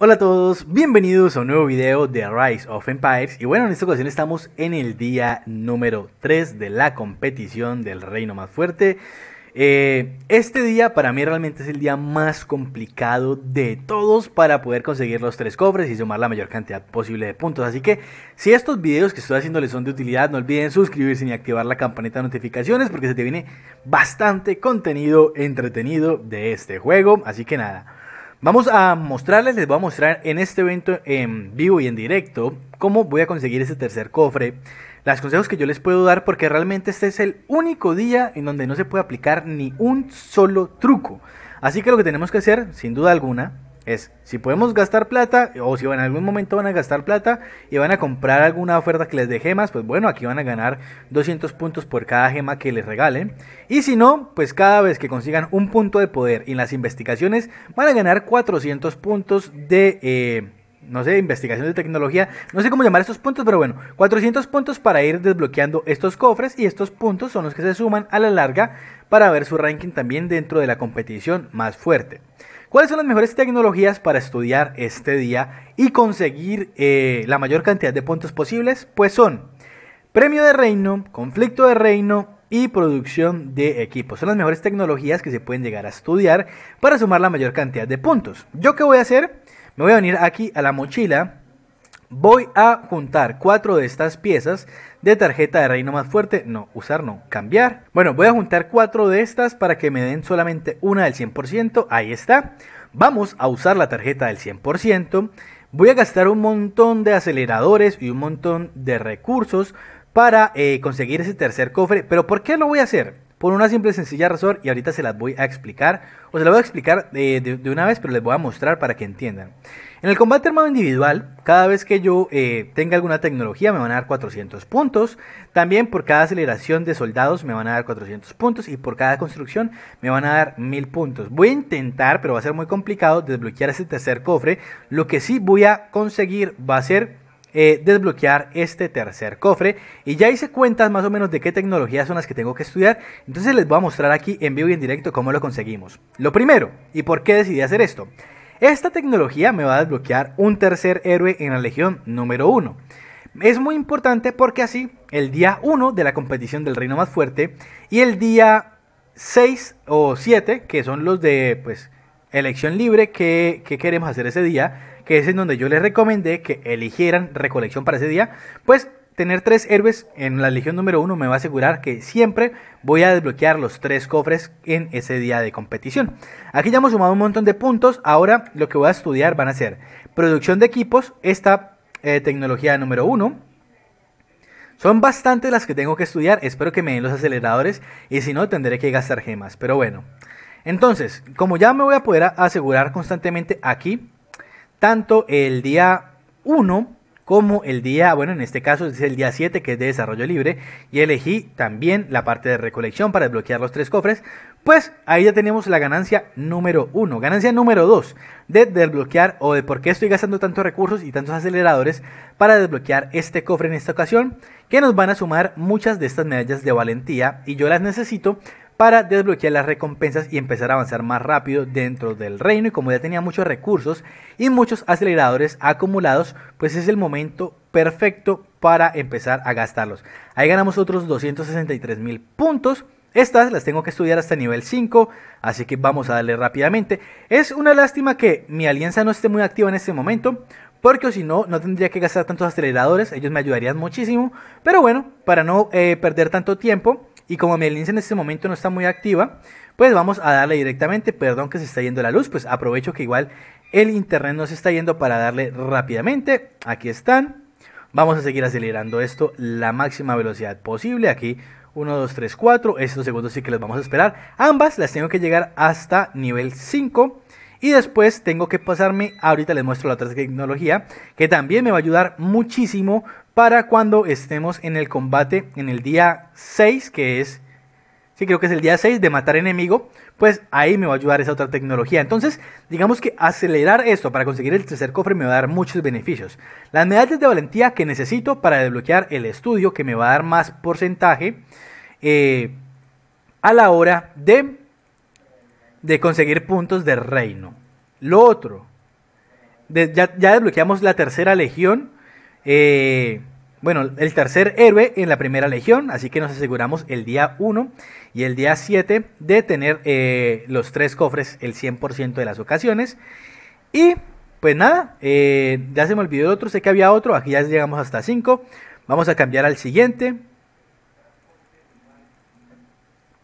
Hola a todos, bienvenidos a un nuevo video de Rise of Empires. Y bueno en esta ocasión estamos en el día número 3 de la competición del reino más fuerte. Eh, Este día para mí realmente es el día más complicado de todos para poder conseguir los tres cofres y sumar la mayor cantidad posible de puntos. Así que si estos videos que estoy haciendo les son de utilidad no olviden suscribirse y activar la campanita de notificaciones porque se te viene bastante contenido entretenido de este juego. Así que nada Vamos a mostrarles, les voy a mostrar en este evento en vivo y en directo cómo voy a conseguir ese tercer cofre. Los consejos que yo les puedo dar porque realmente este es el único día en donde no se puede aplicar ni un solo truco. Así que lo que tenemos que hacer, sin duda alguna, es si podemos gastar plata o si en algún momento van a gastar plata y van a comprar alguna oferta que les dé gemas, pues bueno, aquí van a ganar 200 puntos por cada gema que les regalen. Y si no, pues cada vez que consigan un punto de poder en las investigaciones, van a ganar 400 puntos de... Eh, no sé, investigación de tecnología, no sé cómo llamar estos puntos, pero bueno, 400 puntos para ir desbloqueando estos cofres y estos puntos son los que se suman a la larga para ver su ranking también dentro de la competición más fuerte. ¿Cuáles son las mejores tecnologías para estudiar este día y conseguir eh, la mayor cantidad de puntos posibles? Pues son premio de reino, conflicto de reino y producción de equipos. Son las mejores tecnologías que se pueden llegar a estudiar para sumar la mayor cantidad de puntos. ¿Yo qué voy a hacer? Me voy a venir aquí a la mochila Voy a juntar cuatro de estas piezas de tarjeta de reino más fuerte. No, usar no, cambiar. Bueno, voy a juntar cuatro de estas para que me den solamente una del 100%. Ahí está. Vamos a usar la tarjeta del 100%. Voy a gastar un montón de aceleradores y un montón de recursos para eh, conseguir ese tercer cofre. Pero ¿por qué lo voy a hacer? Por una simple y sencilla razón y ahorita se las voy a explicar. O se las voy a explicar eh, de una vez, pero les voy a mostrar para que entiendan. En el combate armado individual, cada vez que yo eh, tenga alguna tecnología me van a dar 400 puntos. También por cada aceleración de soldados me van a dar 400 puntos. Y por cada construcción me van a dar 1000 puntos. Voy a intentar, pero va a ser muy complicado, desbloquear ese tercer cofre. Lo que sí voy a conseguir va a ser eh, desbloquear este tercer cofre y ya hice cuentas más o menos de qué tecnologías son las que tengo que estudiar entonces les voy a mostrar aquí en vivo y en directo cómo lo conseguimos lo primero y por qué decidí hacer esto esta tecnología me va a desbloquear un tercer héroe en la legión número 1. Es muy importante porque así el día 1 de la competición del reino más fuerte y el día 6 o 7, que son los de pues elección libre que, que queremos hacer ese día, que es en donde yo les recomendé que eligieran recolección para ese día, pues tener tres héroes en la legión número uno me va a asegurar que siempre voy a desbloquear los tres cofres en ese día de competición. Aquí ya hemos sumado un montón de puntos. Ahora lo que voy a estudiar van a ser producción de equipos, esta eh, tecnología número uno. Son bastantes las que tengo que estudiar. Espero que me den los aceleradores y si no tendré que gastar gemas. Pero bueno. Entonces, como ya me voy a poder asegurar constantemente aquí, tanto el día 1 como el día, bueno, en este caso es el día 7 que es de desarrollo libre y elegí también la parte de recolección para desbloquear los tres cofres, pues ahí ya tenemos la ganancia número 1. Ganancia número 2 de desbloquear o de por qué estoy gastando tantos recursos y tantos aceleradores para desbloquear este cofre en esta ocasión, que nos van a sumar muchas de estas medallas de valentía y yo las necesito para desbloquear las recompensas y empezar a avanzar más rápido dentro del reino y como ya tenía muchos recursos y muchos aceleradores acumulados pues es el momento perfecto para empezar a gastarlos ahí ganamos otros 263 mil puntos estas las tengo que estudiar hasta nivel 5, así que vamos a darle rápidamente. Es una lástima que mi alianza no esté muy activa en este momento, porque si no, no tendría que gastar tantos aceleradores, ellos me ayudarían muchísimo. Pero bueno, para no eh, perder tanto tiempo, y como mi alianza en este momento no está muy activa, pues vamos a darle directamente, perdón que se está yendo la luz, pues aprovecho que igual el internet no se está yendo para darle rápidamente. Aquí están. Vamos a seguir acelerando esto la máxima velocidad posible. Aquí 1, 2, 3, 4. Estos segundos sí que los vamos a esperar. Ambas las tengo que llegar hasta nivel 5. Y después tengo que pasarme, ahorita les muestro la otra tecnología, que también me va a ayudar muchísimo para cuando estemos en el combate en el día 6, que es, sí creo que es el día 6 de matar enemigo, pues ahí me va a ayudar esa otra tecnología. Entonces, digamos que acelerar esto para conseguir el tercer cofre me va a dar muchos beneficios. Las medallas de valentía que necesito para desbloquear el estudio, que me va a dar más porcentaje eh, a la hora de de conseguir puntos de reino. Lo otro, ya, desbloqueamos la tercera legión. Eh, bueno, el tercer héroe en la primera legión, así que nos aseguramos el día 1 y el día 7 de tener eh, los tres cofres el 100% de las ocasiones. Y pues nada, eh, ya se me olvidó el otro, sé que había otro, aquí ya llegamos hasta 5. Vamos a cambiar al siguiente.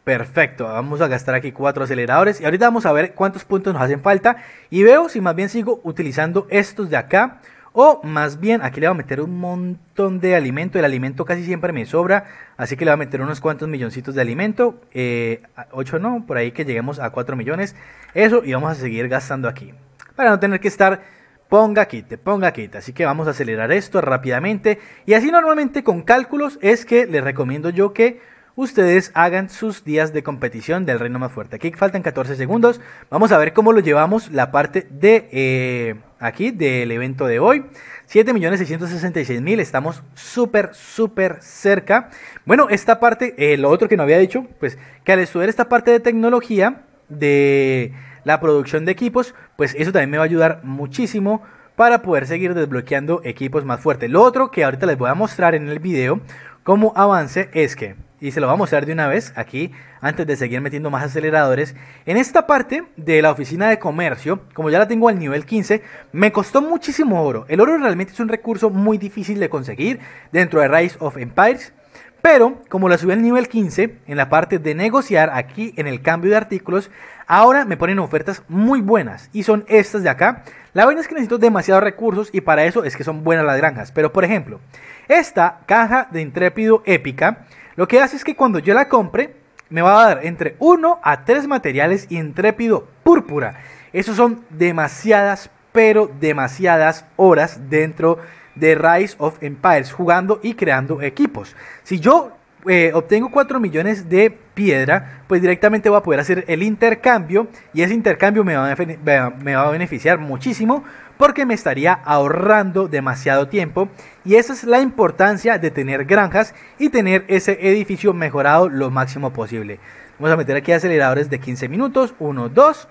Perfecto, vamos a gastar aquí cuatro aceleradores y ahorita vamos a ver cuántos puntos nos hacen falta y veo si más bien sigo utilizando estos de acá o más bien aquí le voy a meter un montón de alimento, el alimento casi siempre me sobra, así que le voy a meter unos cuantos milloncitos de alimento, eh, 8 no, por ahí que lleguemos a 4 millones, eso y vamos a seguir gastando aquí, para no tener que estar ponga quite, ponga quite. Así que vamos a acelerar esto rápidamente. Y así normalmente con cálculos es que les recomiendo yo que ustedes hagan sus días de competición del reino más fuerte. Aquí faltan 14 segundos. Vamos a ver cómo lo llevamos la parte de eh, aquí del evento de hoy. 7.666.000, estamos súper, súper cerca. Bueno, esta parte, eh, lo otro que no había dicho, pues que al estudiar esta parte de tecnología, de la producción de equipos, pues eso también me va a ayudar muchísimo para poder seguir desbloqueando equipos más fuertes. Lo otro que ahorita les voy a mostrar en el video como avance es que, y se lo voy a mostrar de una vez aquí, antes de seguir metiendo más aceleradores, en esta parte de la oficina de comercio, como ya la tengo al nivel 15, me costó muchísimo oro. El oro realmente es un recurso muy difícil de conseguir dentro de Rise of Empires. Pero como la subí al nivel 15, en la parte de negociar aquí en el cambio de artículos, ahora me ponen ofertas muy buenas y son estas de acá. La vaina es que necesito demasiados recursos y para eso es que son buenas las granjas. Pero por ejemplo, esta caja de intrépido épica, lo que hace es que cuando yo la compre, me va a dar entre 1 a 3 materiales intrépido púrpura. Esos son demasiadas, pero demasiadas horas dentro de de Rise of Empires, jugando y creando equipos. Si yo eh, obtengo 4 millones de piedra, pues directamente voy a poder hacer el intercambio y ese intercambio me va, a, beneficiar muchísimo porque me estaría ahorrando demasiado tiempo y esa es la importancia de tener granjas y tener ese edificio mejorado lo máximo posible. Vamos a meter aquí aceleradores de 15 minutos, 1, 2,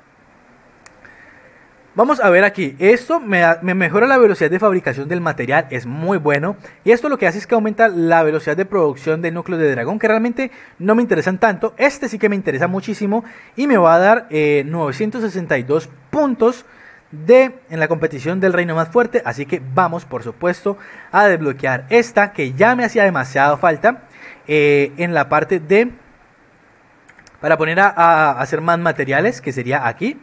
Vamos a ver aquí, esto me, mejora la velocidad de fabricación del material, es muy bueno. Y esto lo que hace es que aumenta la velocidad de producción de núcleos de dragón, que realmente no me interesan tanto. Este sí que me interesa muchísimo y me va a dar 962 eh, puntos de, en la competición del reino más fuerte. Así que vamos, por supuesto, a desbloquear esta que ya me hacía demasiado falta eh, en la parte de... Para poner a hacer más materiales, que sería aquí.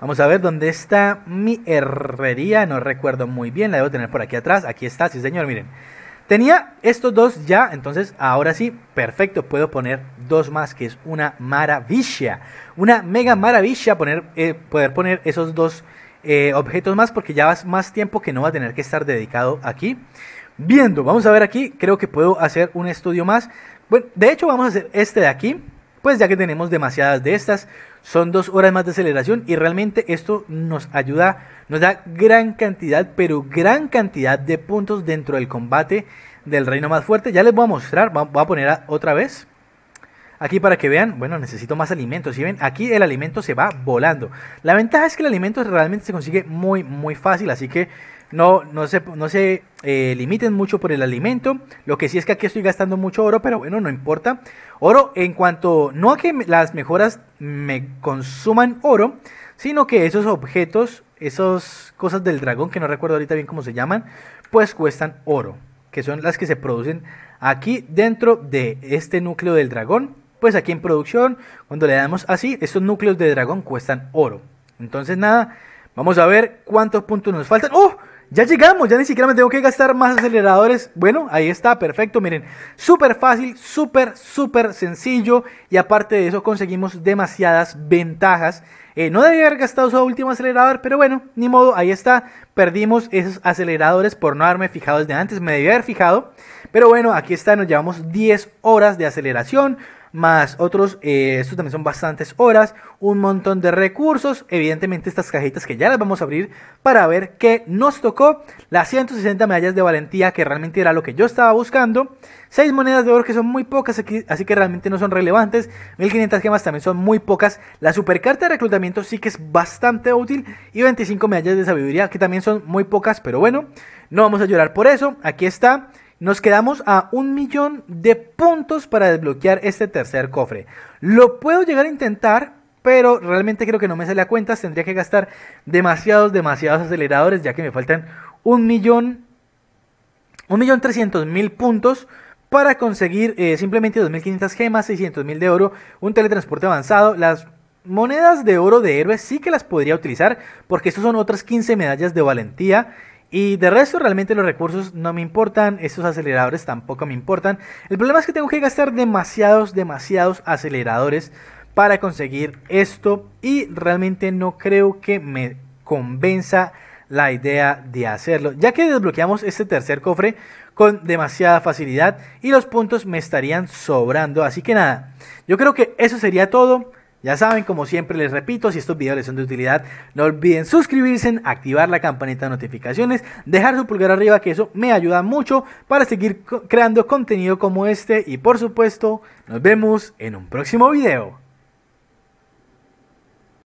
Vamos a ver dónde está mi herrería. No recuerdo muy bien. La debo tener por aquí atrás. Aquí está, sí señor, miren. Tenía estos dos ya, entonces ahora sí, perfecto, puedo poner dos más, que es una maravilla. Una mega maravilla poner, eh, poder poner esos dos eh, objetos más, porque ya va más tiempo que no va a tener que estar dedicado aquí. Viendo, vamos a ver aquí, creo que puedo hacer un estudio más. Bueno, de hecho vamos a hacer este de aquí, pues ya que tenemos demasiadas de estas, son dos horas más de aceleración y realmente esto nos ayuda, nos da gran cantidad, pero gran cantidad de puntos dentro del combate del reino más fuerte. Ya les voy a mostrar, voy a poner otra vez. Aquí para que vean, bueno, necesito más alimentos. Si ven, aquí el alimento se va volando. La ventaja es que el alimento realmente se consigue muy, muy fácil. Así que no, no se, no se eh, limiten mucho por el alimento. Lo que sí es que aquí estoy gastando mucho oro, pero bueno, no importa. Oro en cuanto, no a que las mejoras me consuman oro, sino que esos objetos, esas cosas del dragón, que no recuerdo ahorita bien cómo se llaman, pues cuestan oro. Que son las que se producen aquí dentro de este núcleo del dragón. Pues aquí en producción, cuando le damos así, estos núcleos de dragón cuestan oro. Entonces nada, vamos a ver cuántos puntos nos faltan. ¡Oh! Ya llegamos, ya ni siquiera me tengo que gastar más aceleradores. Bueno, ahí está, perfecto. Miren, súper fácil, súper, súper sencillo. Y aparte de eso conseguimos demasiadas ventajas. Eh, no debía haber gastado su último acelerador, pero bueno, ni modo, ahí está. Perdimos esos aceleradores por no haberme fijado desde antes. Me debía haber fijado. Pero bueno, aquí está, nos llevamos 10 horas de aceleración. Más otros, eh, estos también son bastantes horas, un montón de recursos, evidentemente estas cajitas que ya las vamos a abrir para ver qué nos tocó, las 160 medallas de valentía que realmente era lo que yo estaba buscando, 6 monedas de oro que son muy pocas, así que realmente no son relevantes, 1500 gemas también son muy pocas, la supercarta de reclutamiento sí que es bastante útil y 25 medallas de sabiduría que también son muy pocas, pero bueno, no vamos a llorar por eso, aquí está. Nos quedamos a un millón de puntos para desbloquear este tercer cofre. Lo puedo llegar a intentar, pero realmente creo que no me sale a cuentas. Tendría que gastar demasiados, demasiados aceleradores, ya que me faltan un millón, un millón trescientos mil puntos para conseguir eh, simplemente 2.500 gemas, 600.000 de oro, un teletransporte avanzado. Las monedas de oro de héroes sí que las podría utilizar, porque estos son otras 15 medallas de valentía y de resto realmente los recursos no me importan, estos aceleradores tampoco me importan. El problema es que tengo que gastar demasiados, demasiados aceleradores para conseguir esto y realmente no creo que me convenza la idea de hacerlo, ya que desbloqueamos este tercer cofre con demasiada facilidad y los puntos me estarían sobrando, así que nada, yo creo que eso sería todo. Ya saben, como siempre les repito, si estos videos les son de utilidad, no olviden suscribirse, activar la campanita de notificaciones, dejar su pulgar arriba, que eso me ayuda mucho para seguir creando contenido como este. Y por supuesto, nos vemos en un próximo video.